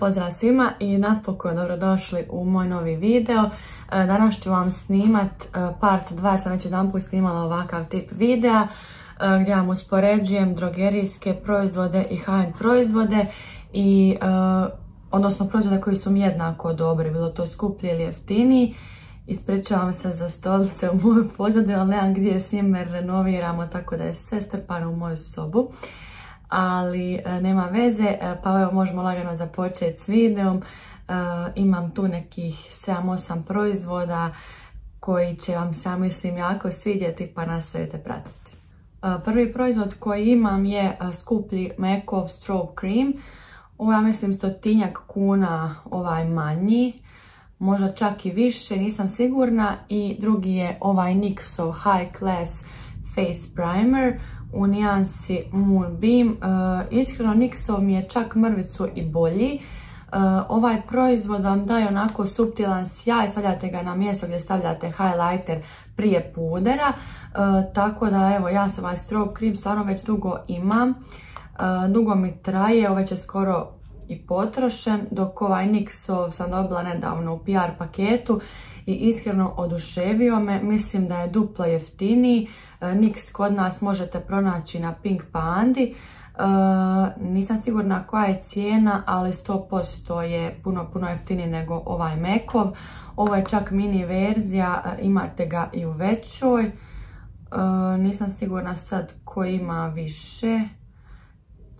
Pozdrav svima i napokon dobrodošli u moj novi video. E, danas ću vam snimat e, part 2, sam već jedan put snimala ovakav tip videa e, gdje vam uspoređujem drogerijske proizvode i high-end proizvode i odnosno proizvode koji su mi jednako dobri, bilo to skuplji ili jeftiniji. Ispričavam se za stolice u mojoj pozadini, ali nemam gdje s njim renoviramo, tako da je sve strpano u moju sobu ali e, nema veze, e, pa evo možemo lagano započeti s videom. E, imam tu nekih 7-8 proizvoda koji će vam sam mislim jako svidjeti pa nastavite pratiti. Prvi proizvod koji imam je skuplji Mekov Strobe Cream. Ovo ja mislim stotinjak kuna ovaj manji, možda čak i više, nisam sigurna. I drugi je ovaj NYXO High Class Face Primer u nijansi Moonbeam. Uh, iskreno Nixov mi je čak mrvicu i bolji. Uh, ovaj proizvod vam daje onako subtilan sjaj, stavljate ga na mjesto gdje stavljate highlighter prije pudera. Uh, tako da evo ja sam ovaj stroke cream stvarno već dugo imam. Dugo mi traje, ovaj je skoro i potrošen, dok ovaj Nixov sam dobila nedavno u PR paketu i iskreno oduševio me. Mislim da je duplo jeftiniji. E, NYX kod nas možete pronaći na Pink Pandi. E, nisam sigurna koja je cijena, ali 100% je puno, puno jeftiniji nego ovaj Mekov. Ovo je čak mini verzija, e, imate ga i u većoj. Nisam sigurna sad ko ima više.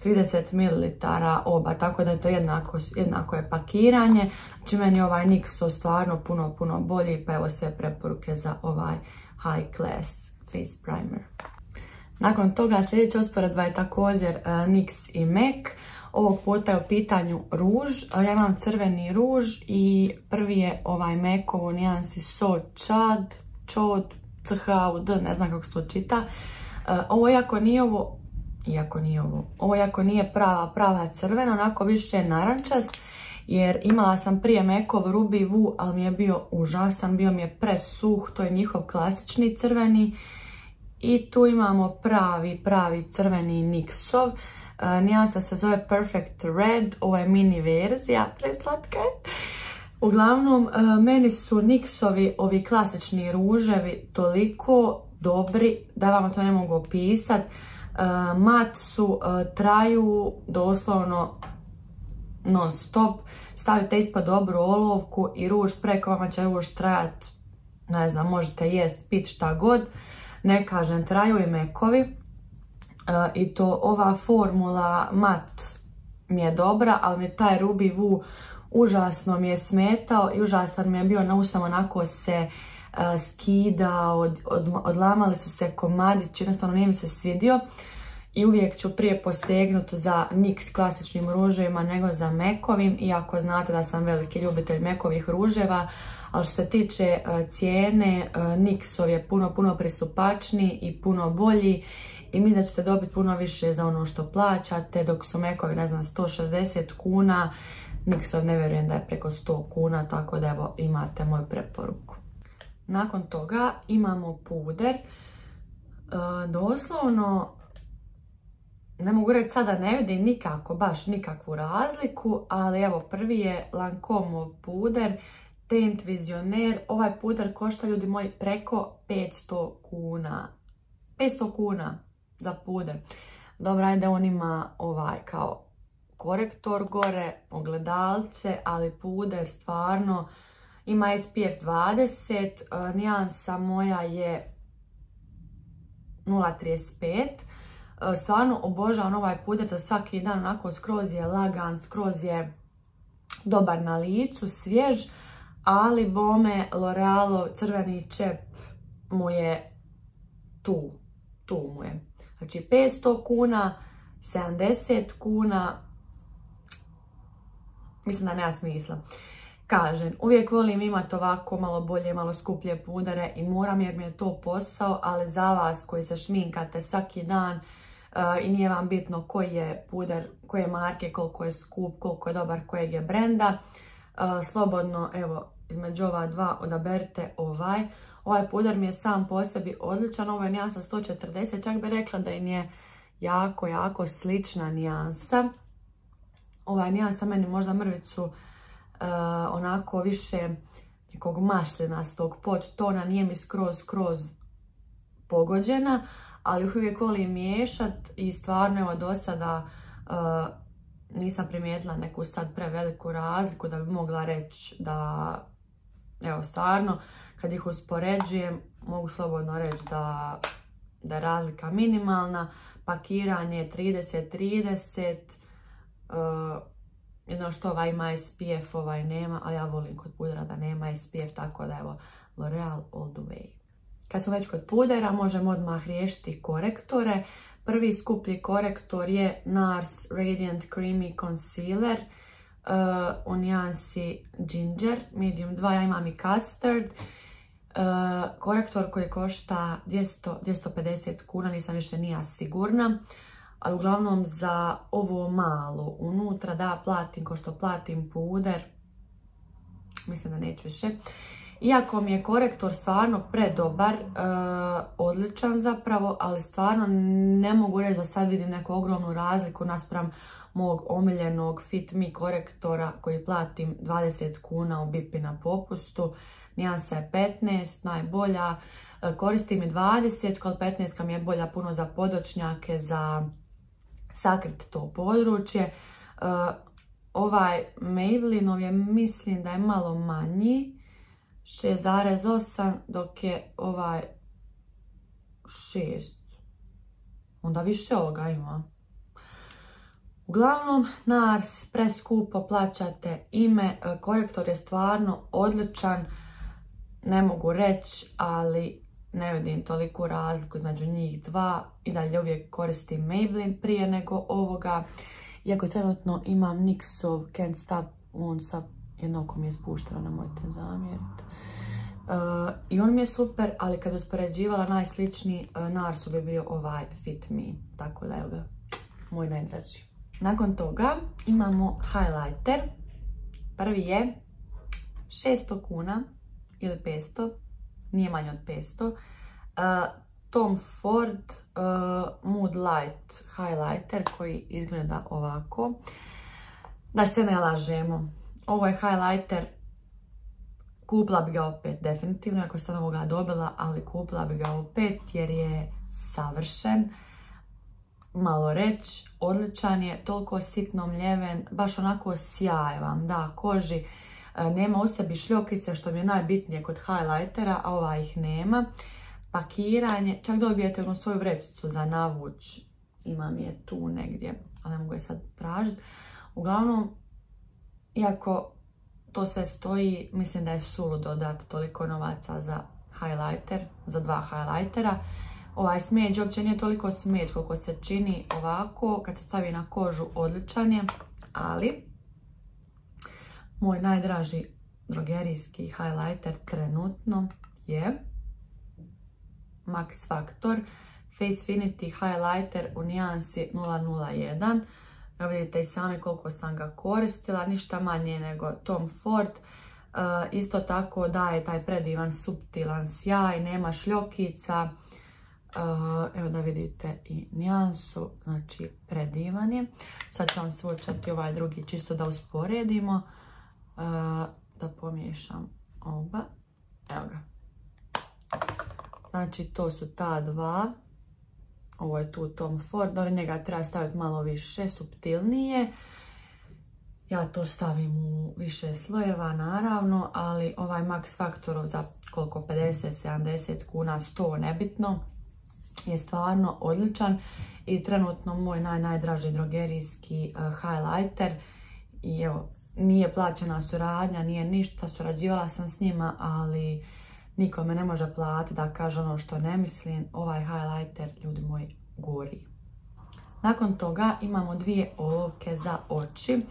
30 ml oba, tako da je to jednako, jednako je pakiranje. Znači meni ovaj NYXO stvarno puno, puno bolji, pa evo sve preporuke za ovaj high class face primer. Nakon toga sljedeća usporedba je također uh, NYX i MAC. Ovog puta je u pitanju ruž. Ja imam crveni ruž i prvi je ovaj MAC-ov u nijansi So Chad, Chod, CHUD, ne znam kako se to čita. Uh, ovo iako nije ovo, iako nije ovo, ovo iako nije prava, prava crvena, onako više narančast jer imala sam prije Mekov Ruby Woo, ali mi je bio užasan, bio mi je presuh, to je njihov klasični crveni i tu imamo pravi, pravi crveni niksov. E, nijansa se zove Perfect Red, ovo je mini verzija, preslatka je. Uglavnom, e, meni su niksovi, ovi klasični ruževi, toliko dobri da vam to ne mogu opisati. E, mat su, traju doslovno non stop. Stavite ispod dobru olovku i ruž preko vama će ruž trajati, ne znam, možete jest, pit šta god ne kažem, traju i mekovi. E, I to ova formula mat mi je dobra, ali mi taj Ruby Woo užasno mi je smetao i užasan mi je bio na ustam onako se e, skida, od, odlamali su se komadići, jednostavno nije mi se svidio. I uvijek ću prije posegnuti za NYX klasičnim ruževima nego za mekovim, iako znate da sam veliki ljubitelj mekovih ruževa, ali što se tiče e, cijene, e, Nixov je puno, puno pristupačniji i puno bolji i mi da ćete dobiti puno više za ono što plaćate, dok su mekovi, ne znam, 160 kuna, Nixov ne vjerujem da je preko 100 kuna, tako da evo imate moju preporuku. Nakon toga imamo puder, e, doslovno ne mogu reći sada ne vidim nikako, baš nikakvu razliku, ali evo prvi je Lancome puder, Tent Vizioner. Ovaj puder košta ljudi moji preko 500 kuna. 500 kuna za puder. Dobro, ajde on ima ovaj kao korektor gore, ogledalce, ali puder stvarno ima SPF 20, nijansa moja je 0.35. Stvarno obožavam ovaj puder za svaki dan, onako skroz je lagan, skroz je dobar na licu, svjež ali bome L'Orealov crveni čep mu je tu, tu mu je. Znači 500 kuna, 70 kuna, mislim da nema smisla. Kažem, uvijek volim imati ovako malo bolje, malo skuplje pudare i moram jer mi je to posao, ali za vas koji se šminkate svaki dan uh, i nije vam bitno koji je puder, koje marke, koliko je skup, koliko je dobar, kojeg je brenda, slobodno, evo, između ova dva odaberite ovaj. Ovaj puder mi je sam po sebi odličan, ovo je nijansa 140, čak bih rekla da im je jako, jako slična nijansa. Ovaj nijansa meni možda mrvicu uh, onako više nekog maslinastog tona nije mi skroz, skroz pogođena, ali uvijek volim miješat i stvarno evo do sada uh, nisam primijetila neku sad preveliku razliku da bi mogla reći da, evo stvarno, kad ih uspoređujem, mogu slobodno reći da, da je razlika minimalna. Pakiranje 30-30, uh, jedno što ovaj ima SPF, ovaj nema, ali ja volim kod pudera da nema SPF, tako da evo L'Oreal All The Way. Kad smo već kod pudera, možemo odmah riješiti korektore. Prvi skuplji korektor je NARS Radiant Creamy Concealer uh, u nijansi Ginger, medium 2, ja imam i Custard. Uh, korektor koji košta 200, 250 kuna, nisam više nija sigurna. Ali uglavnom za ovo malo unutra da platim ko što platim puder. Mislim da neću više. Iako mi je korektor stvarno predobar, e, odličan zapravo, ali stvarno ne mogu reći da sad vidim neku ogromnu razliku naspram mog omiljenog Fit Me korektora koji platim 20 kuna u Bipi na popustu. Nijansa je 15, najbolja. E, koristim i 20, kod 15 mi je bolja puno za podočnjake, za sakriti to područje. E, ovaj Maybelline je mislim da je malo manji. 6,8 dok je ovaj 6. Onda više ovoga ima. Uglavnom, NARS preskupo plaćate ime, korektor je stvarno odličan, ne mogu reći, ali ne vidim toliku razliku između njih dva i dalje uvijek koristim Maybelline prije nego ovoga. Iako trenutno imam NYXov Can't Stop, Won't Stop, jedno oko mi je spušteno, nemojte zamjeriti. Uh, I on mi je super, ali kad uspoređivala najsličniji uh, Narsu bi bio ovaj Fit Me. Tako da je moj najdraži. Nakon toga imamo highlighter. Prvi je 600 kuna ili 500, nije manje od 500. Uh, Tom Ford Mood Light highlighter koji izgleda ovako. Da se ne lažemo. Ovo je highlighter Kupila bi ga opet, definitivno, ako sam ovoga dobila, ali kupila bi ga opet jer je savršen. Malo reć, odličan je, toliko sitno mljeven, baš onako sjajan, da, koži. E, nema u sebi šljokice, što mi je najbitnije kod highlightera, a ova ih nema. Pakiranje, čak dobijete onu svoju vrećicu za navuć. Imam je tu negdje, ali ne mogu je sad tražiti. Uglavnom, iako to sve stoji, mislim da je sulu dodati toliko novaca za highlighter, za dva highlightera. Ovaj smeđ uopće nije toliko smeđ koliko se čini ovako, kad se stavi na kožu odličan je, ali moj najdraži drogerijski highlighter trenutno je Max Factor Facefinity Highlighter u nijansi 001. Evo vidite i sami koliko sam ga koristila, ništa manje nego Tom Ford. E, isto tako daje taj predivan subtilan sjaj, nema šljokica. E, evo da vidite i nijansu, znači predivan je. Sad ću vam svočati ovaj drugi čisto da usporedimo. E, da pomiješam oba. Evo ga. Znači to su ta dva. Ovo je tu Tom Ford, ali njega treba staviti malo više, subtilnije. Ja to stavim u više slojeva, naravno, ali ovaj Max Factorov za koliko 50, 70 kuna, 100, nebitno, je stvarno odličan i trenutno moj naj, najdraži drogerijski uh, highlighter i evo, nije plaćena suradnja, nije ništa, surađivala sam s njima, ali Niko me ne može platiti da kaže ono što ne mislim. Ovaj highlighter, ljudi moji, gori. Nakon toga imamo dvije olovke za oči.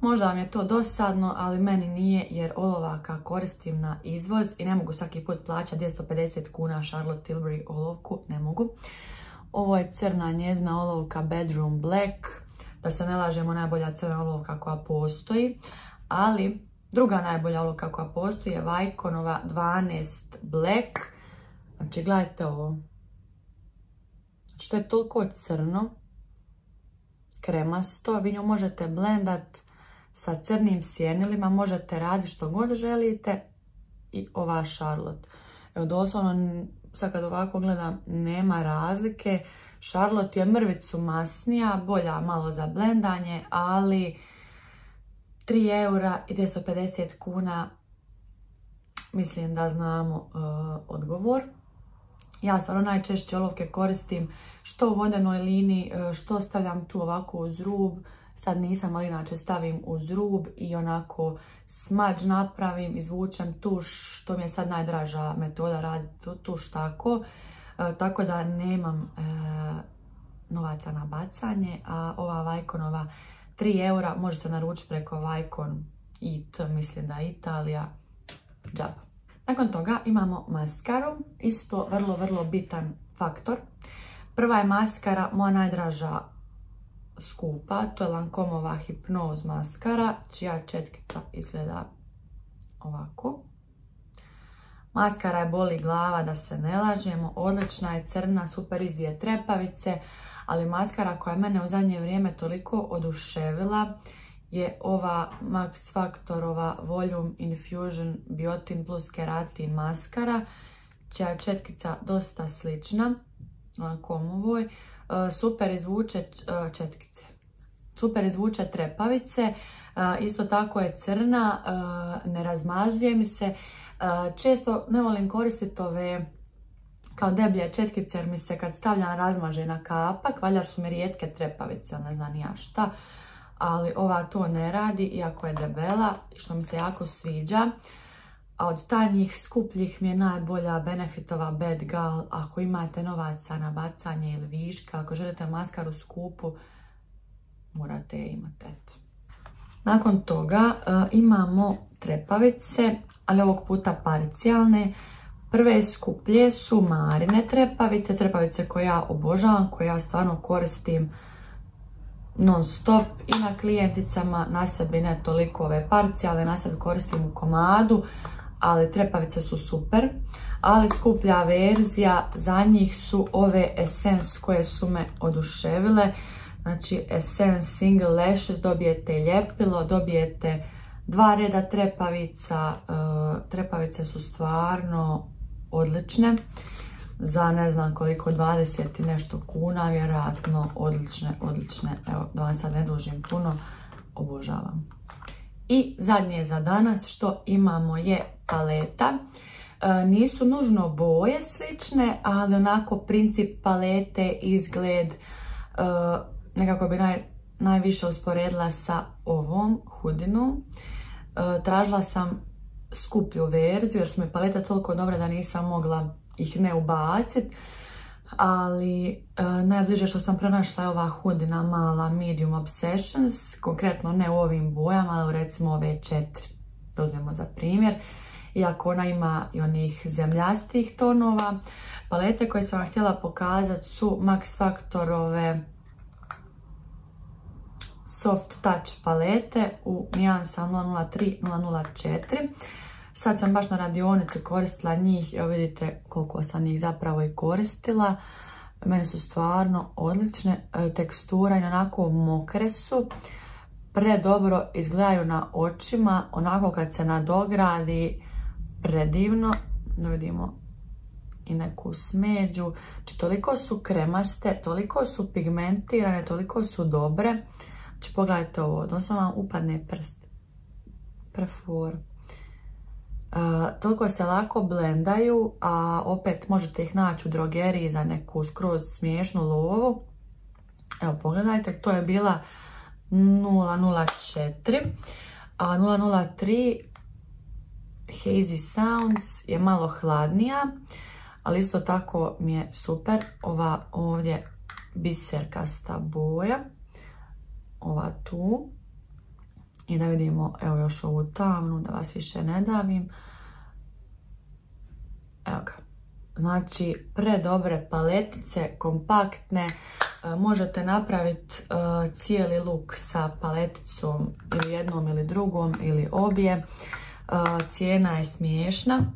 Možda vam je to dosadno, ali meni nije jer olovaka koristim na izvoz i ne mogu svaki put plaćati 250 kuna Charlotte Tilbury olovku, ne mogu. Ovo je crna njezna olovka Bedroom Black, da se ne lažemo najbolja crna olovka koja postoji, ali Druga najbolja olovka koja postoji je Vajkonova 12 Black. Znači, gledajte ovo. Što je toliko crno. kremasto. Vi nju možete blendat sa crnim sjenilima, možete raditi što god želite i ova Charlotte. Evo doslovno, sad kad ovako gledam, nema razlike. Charlotte je mrvicu masnija, bolja malo za blendanje, ali 3 eura i 250 kuna mislim da znamo uh, odgovor. Ja stvarno najčešće olovke koristim što u vodenoj liniji, uh, što stavljam tu ovako uz rub. Sad nisam, ali inače stavim uz rub i onako smađ napravim, izvučem tuš. To mi je sad najdraža metoda raditi tuš tako. Uh, tako da nemam novaca na bacanje, a ova Vajkonova 3 eura može se naručiti preko Vajkon It, mislim da Italija, džab. Nakon toga imamo maskaru, isto vrlo, vrlo bitan faktor. Prva je maskara, moja najdraža skupa, to je Lankomova Hypnose maskara, čija četkica izgleda ovako. Maskara je boli glava, da se ne lažemo, odlična je crna, super izvije trepavice, ali maskara koja je mene u zadnje vrijeme toliko oduševila je ova Max Factorova Volume Infusion Biotin plus Keratin maskara, čija je četkica dosta slična komovoj. E, super izvuče e, četkice. Super izvuče trepavice. E, isto tako je crna, ne razmazuje mi se. Često ne volim koristiti ove kao deblje četkice jer mi se kad stavljam razmaže na kapak, valjda su mi rijetke trepavice, ne znam ja šta, ali ova to ne radi, iako je debela, što mi se jako sviđa. A od tanjih skupljih mi je najbolja Benefitova Bad Gal. Ako imate novaca na bacanje ili viška, ako želite maskaru skupu, morate je imati. Nakon toga e, imamo trepavice, ali ovog puta parcijalne. Prve skuplje su marine trepavice, trepavice koje ja obožavam, koje ja stvarno koristim non stop i na klijenticama, na sebi ne toliko ove parcijalne, na sebi koristim u komadu, ali trepavice su super. Ali skuplja verzija za njih su ove Essence koje su me oduševile. Znači Essence Single Lashes, dobijete ljepilo, dobijete dva reda trepavica. E, trepavice su stvarno odlične. Za ne znam koliko, 20 i nešto kuna, vjerojatno odlične, odlične. Evo, da vam sad ne dužim puno, obožavam. I zadnje za danas što imamo je paleta. E, nisu nužno boje slične, ali onako princip palete, izgled, e, nekako bi najviše usporedila sa ovom hudinom. E, tražila sam skuplju verziju jer su mi paleta toliko dobra da nisam mogla ih ne ubaciti. Ali najbliže što sam pronašla je ova hudina mala Medium Obsessions, konkretno ne u ovim bojama, ali recimo ove četiri. To uzmemo za primjer. Iako ona ima i onih zemljastih tonova. Palete koje sam vam htjela pokazati su Max Factorove Soft Touch palete u nijansa 003-004. Sad sam baš na radionici koristila njih, evo vidite koliko sam ih zapravo i koristila. Mene su stvarno odlične, e, tekstura i onako mokre su. Predobro izgledaju na očima, onako kad se nadogradi, predivno. Da vidimo i neku smeđu. Znači toliko su kremaste, toliko su pigmentirane, toliko su dobre. Znači pogledajte ovo, odnosno vam upadne prst. Prefor. Uh, toliko se lako blendaju, a opet možete ih naći u drogeriji za neku skroz smiješnu lovu. Evo pogledajte, to je bila 004, a 003 Hazy Sounds je malo hladnija, ali isto tako mi je super ova ovdje biserkasta boja, ova tu. I da vidimo, evo još ovu tamnu, da vas više ne davim. Evo ga. Znači, predobre paletice, kompaktne. E, možete napraviti e, cijeli luk sa paleticom ili jednom ili drugom ili obje. E, cijena je smiješna.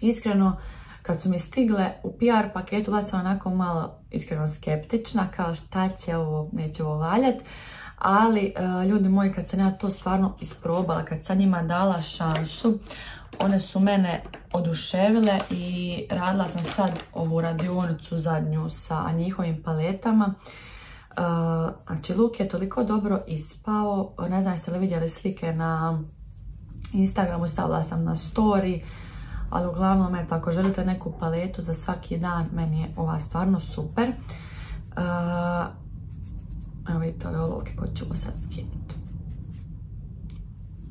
Iskreno, kad su mi stigle u PR paketu, bila sam onako malo iskreno skeptična, kao šta će ovo, neće ovo valjat. Ali, e, ljudi moji, kad sam ja to stvarno isprobala, kad sam njima dala šansu, one su mene oduševile i radila sam sad ovu radionicu zadnju sa njihovim paletama. E, znači, luk je toliko dobro ispao. Ne znam jeste li vidjeli slike na Instagramu, stavila sam na story ali uglavnom eto ako želite neku paletu za svaki dan meni je ova stvarno super. Uh, evo vidite ove olovke koje ću sad skinuti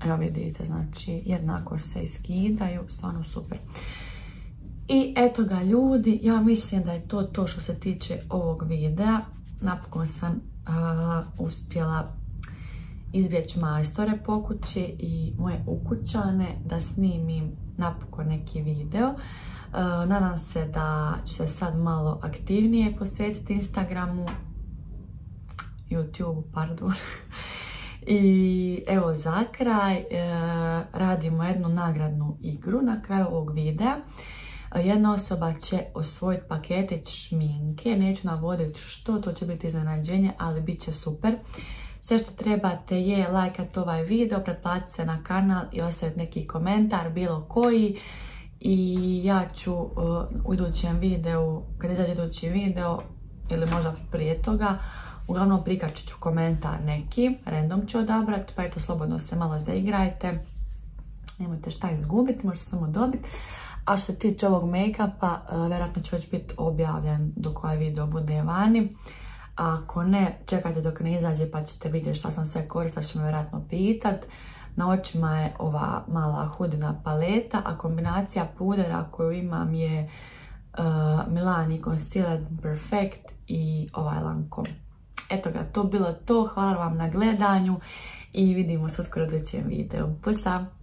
evo vidite znači jednako se iskidaju stvarno super. I eto ga ljudi ja mislim da je to to što se tiče ovog videa. Napokon sam uh, uspjela izbjeći majstore po kući i moje ukućane da snimim napokon neki video. E, nadam se da ću se sad malo aktivnije posvetiti Instagramu, YouTube, pardon. I evo za kraj e, radimo jednu nagradnu igru na kraju ovog videa. Jedna osoba će osvojiti paketić šminke, neću navoditi što, to će biti iznenađenje, ali bit će super. Sve što trebate je lajkati ovaj video, pretplatiti se na kanal i ostaviti neki komentar, bilo koji. I ja ću uh, u idućem videu, kad izađe idući video, ili možda prije toga, uglavnom prikačit ću komentar neki, random ću odabrati, pa eto slobodno se malo zaigrajte. Nemojte šta izgubiti, možete samo dobiti. A što se tiče ovog make-upa, uh, vjerojatno će već biti objavljen dok ovaj video bude vani. Ako ne, čekajte dok ne izađe pa ćete vidjeti šta sam sve koristila, što me vjerojatno pitat. Na očima je ova mala hudina paleta, a kombinacija pudera koju imam je uh, Milani Concealer Perfect i ovaj Lancome. Eto ga, to bilo to. Hvala vam na gledanju i vidimo se uskoro u videu. Pusa!